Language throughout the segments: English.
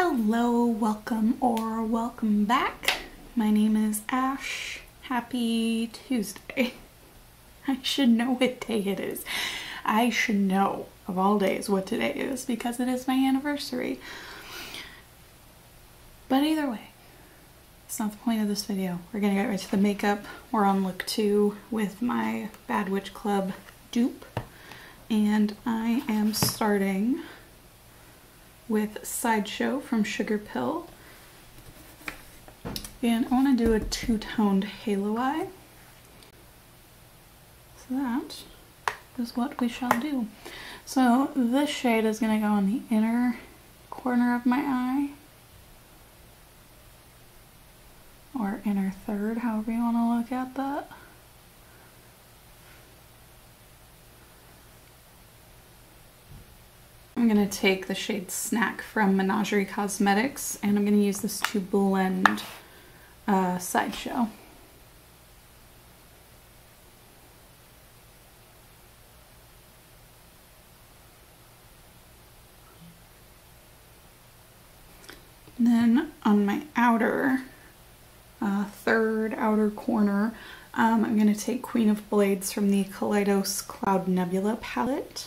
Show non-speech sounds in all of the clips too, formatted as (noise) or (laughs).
Hello, welcome or welcome back. My name is Ash. Happy Tuesday. (laughs) I should know what day it is. I should know of all days what today is because it is my anniversary. But either way, it's not the point of this video. We're gonna get right to the makeup. We're on look two with my Bad Witch Club dupe. And I am starting with Sideshow from Sugarpill. And I want to do a two-toned halo eye. So that is what we shall do. So this shade is going to go on the inner corner of my eye. Or inner third, however you want to look at that. I'm going to take the shade Snack from Menagerie Cosmetics and I'm going to use this to blend uh, Sideshow. And then on my outer, uh, third outer corner, um, I'm going to take Queen of Blades from the Kaleidos Club Nebula palette.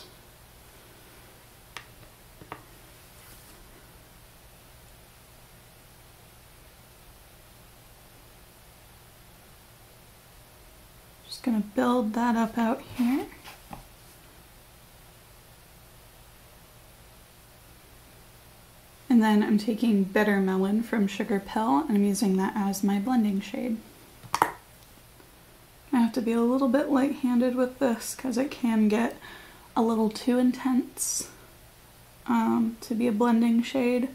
Just going to build that up out here. And then I'm taking Bittermelon from Sugarpill and I'm using that as my blending shade. I have to be a little bit light-handed with this because it can get a little too intense um, to be a blending shade.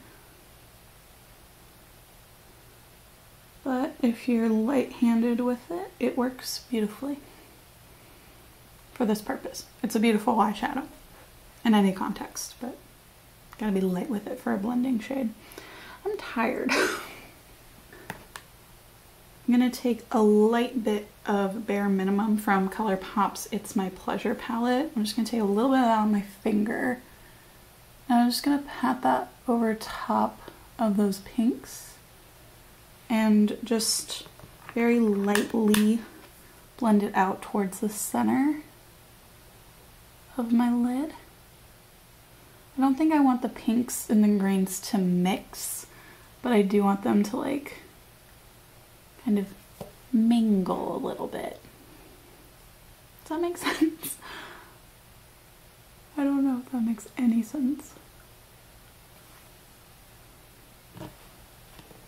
But if you're light-handed with it, it works beautifully for this purpose. It's a beautiful eyeshadow in any context, but Gotta be light with it for a blending shade. I'm tired. (laughs) I'm gonna take a light bit of Bare Minimum from ColourPop's It's My Pleasure palette. I'm just gonna take a little bit of that on my finger. And I'm just gonna pat that over top of those pinks and just very lightly blend it out towards the center of my lid. I don't think I want the pinks and the greens to mix, but I do want them to like kind of mingle a little bit. Does that make (laughs) sense? I don't know if that makes any sense.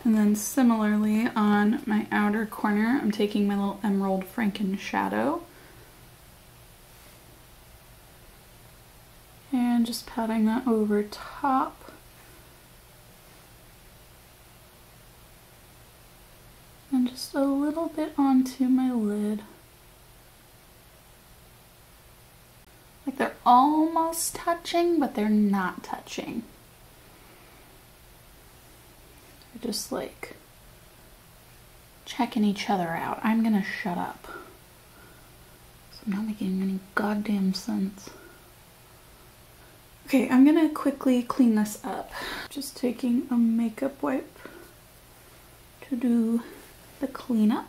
And then similarly on my outer corner, I'm taking my little Emerald Franken shadow and just patting that over top. And just a little bit onto my lid. Like they're almost touching, but they're not touching. They're just like checking each other out. I'm gonna shut up. So I'm not making any goddamn sense. Okay, I'm gonna quickly clean this up. Just taking a makeup wipe to do the cleanup.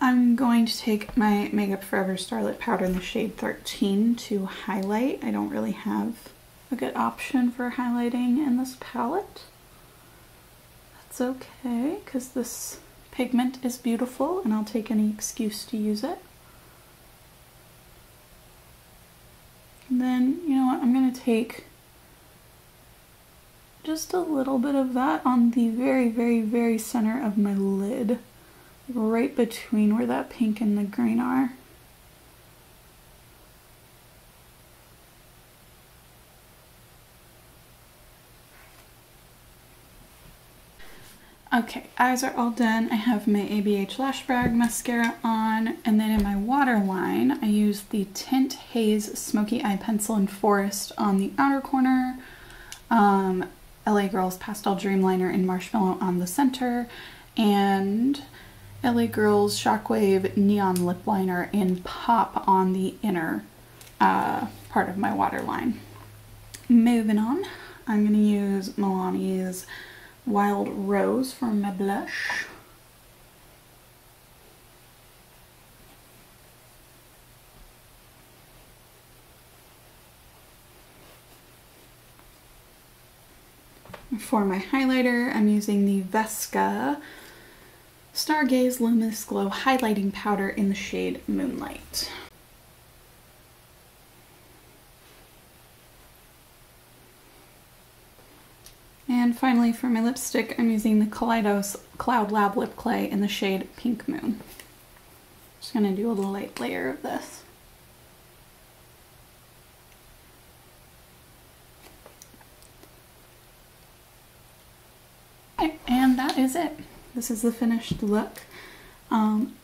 I'm going to take my Makeup Forever Starlit Powder in the shade 13 to highlight. I don't really have a good option for highlighting in this palette. That's okay, because this pigment is beautiful and I'll take any excuse to use it. And then, you know what, I'm going to take just a little bit of that on the very, very, very center of my lid. Right between where that pink and the green are. Okay, eyes are all done. I have my ABH Lash Brag mascara on, and then in my waterline, I use the Tynt Haze Smoky Eye Pencil in Forest on the outer corner, um, LA Girls Pastel Dreamliner in Marshmallow on the center, and LA Girls Shockwave Neon Lip Liner in Pop on the inner uh, part of my waterline. Moving on, I'm going to use Milani's Wild Rose for my blush. For my highlighter, I'm using the Vesca Stargaze Luminous Glow Highlighting Powder in the shade Moonlight. And finally for my lipstick, I'm using the Kaleidos Cloud Lab Lip Clay in the shade Pink Moon. Just gonna do a little light layer of this. And that is it. This is the finished look. Um,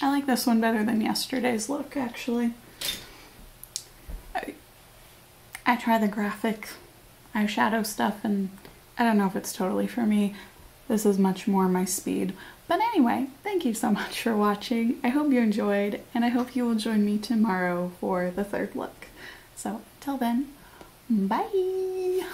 I like this one better than yesterday's look, actually. I, try the graphic eyeshadow stuff and I don't know if it's totally for me. This is much more my speed. But anyway, thank you so much for watching. I hope you enjoyed and I hope you will join me tomorrow for the third look. So until then, bye!